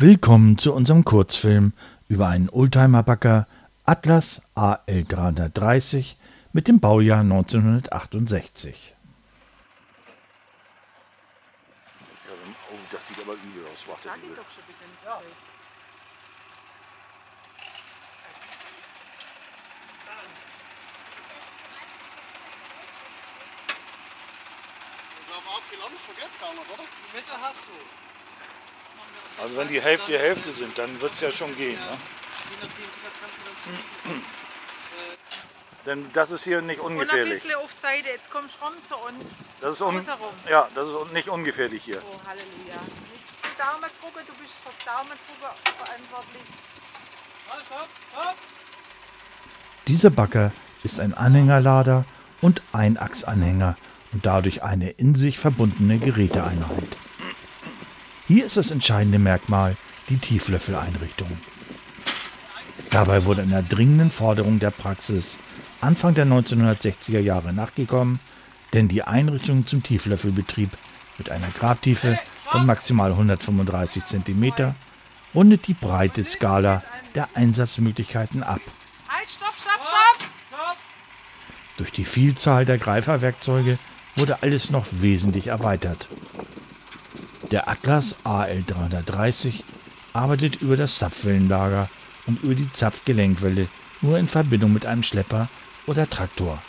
Willkommen zu unserem Kurzfilm über einen Oldtimer-Bagger Atlas AL330 mit dem Baujahr 1968. Oh, das sieht aber übel aus, schon mit dem ja. Ich glaube, auch viel anders vergeht's gar nicht, oder? Die Mitte hast du. Also wenn die Hälfte die Hälfte sind, dann wird es ja schon gehen. Ne? Zu Denn das ist hier nicht Und ein ungefährlich. bisschen auf Seite, jetzt kommst du rum zu uns. Das ist, un ja, das ist nicht ungefährlich hier. Oh, Halleluja. Die Daumendrucke, du bist für Daumendrucke verantwortlich. Halt, stopp, stopp! Dieser Bagger ist ein Anhängerlader und Einachsanhänger und dadurch eine in sich verbundene Geräteeinheit. Hier ist das entscheidende Merkmal die Tieflöffeleinrichtung. Dabei wurde einer dringenden Forderung der Praxis Anfang der 1960er Jahre nachgekommen, denn die Einrichtung zum Tieflöffelbetrieb mit einer Grabtiefe von maximal 135 cm rundet die breite Skala der Einsatzmöglichkeiten ab. Halt, stopp, stopp, stopp! Durch die Vielzahl der Greiferwerkzeuge wurde alles noch wesentlich erweitert. Der Atlas AL330 arbeitet über das Zapfwellenlager und über die Zapfgelenkwelle nur in Verbindung mit einem Schlepper oder Traktor.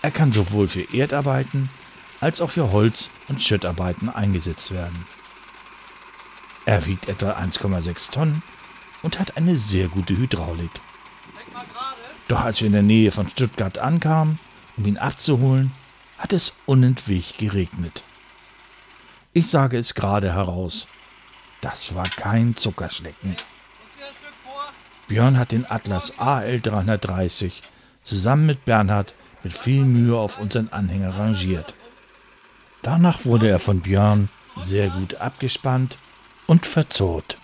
Er kann sowohl für Erdarbeiten als auch für Holz- und Schüttarbeiten eingesetzt werden. Er wiegt etwa 1,6 Tonnen und hat eine sehr gute Hydraulik. Doch als wir in der Nähe von Stuttgart ankamen, um ihn abzuholen, hat es unentwegt geregnet. Ich sage es gerade heraus, das war kein Zuckerschlecken. Vor. Björn hat den Atlas AL330 zusammen mit Bernhard mit viel Mühe auf unseren Anhänger rangiert. Danach wurde er von Björn sehr gut abgespannt und! Weiter.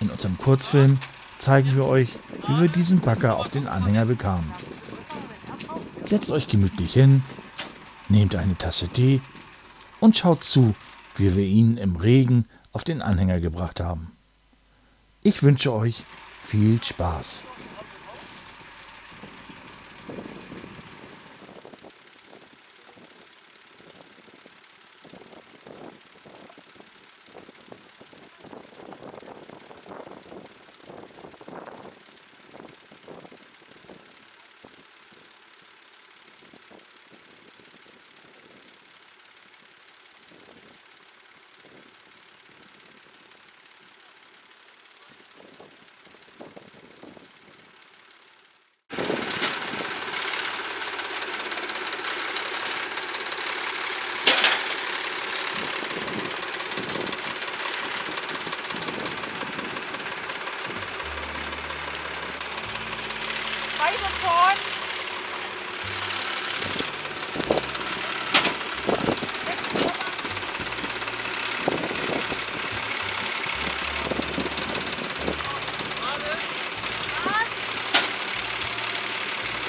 In unserem Kurzfilm zeigen wir euch, wie wir diesen Bagger auf den Anhänger bekamen. Setzt euch gemütlich hin, nehmt eine Tasse Tee und schaut zu, wie wir ihn im Regen auf den Anhänger gebracht haben. Ich wünsche euch viel Spaß.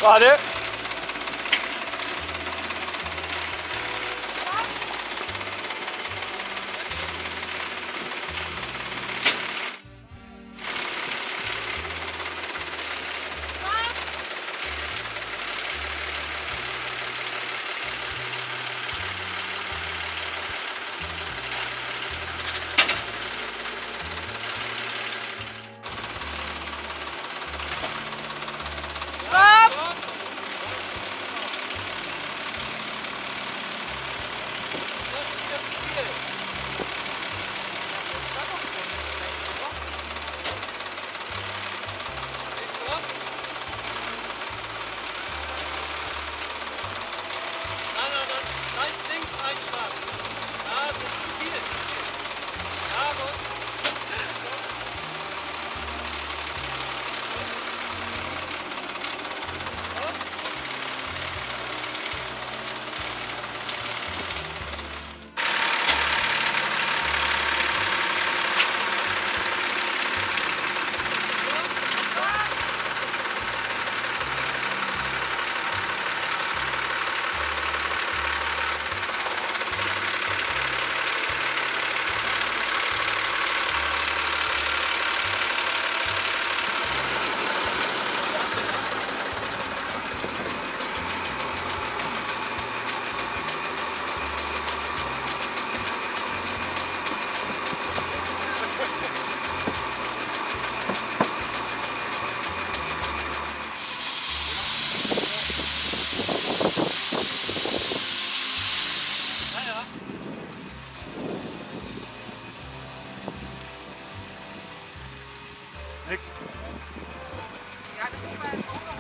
Gerade. Nick. Ja, das ist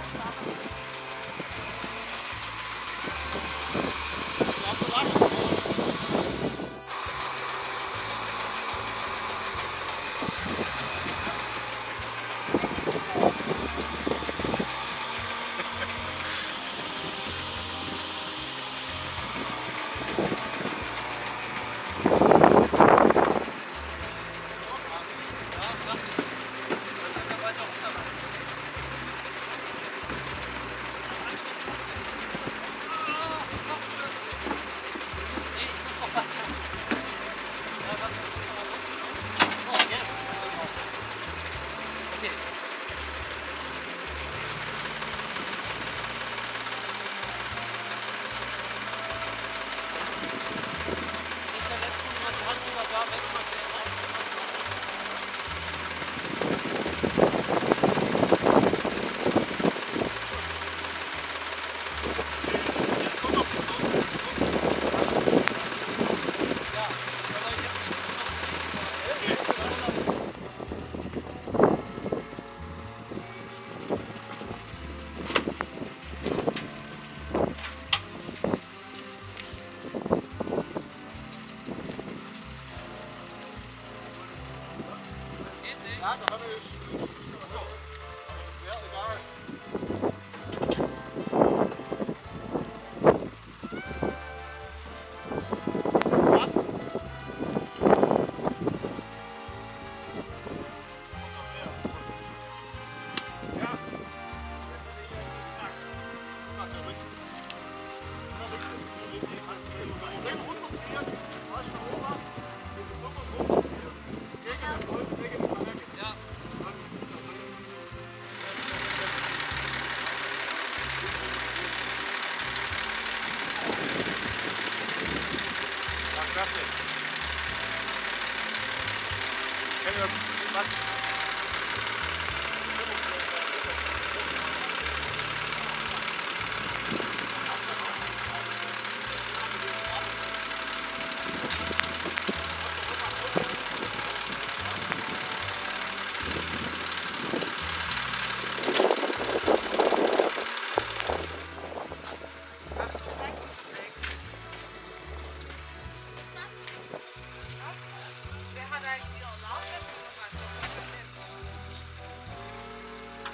Max.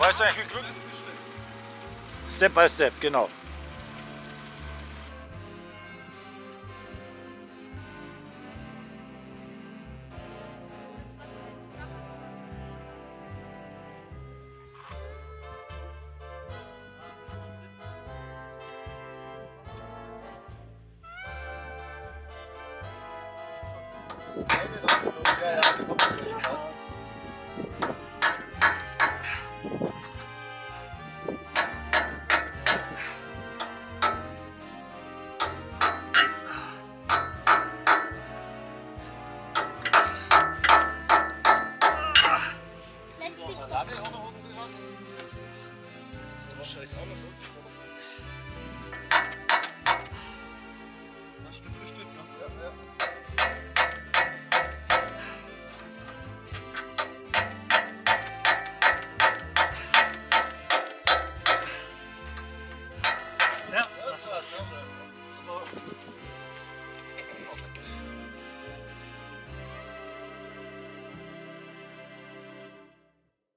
Weißt du eigentlich, wie Glück? Step by Step, genau. Ja, ja,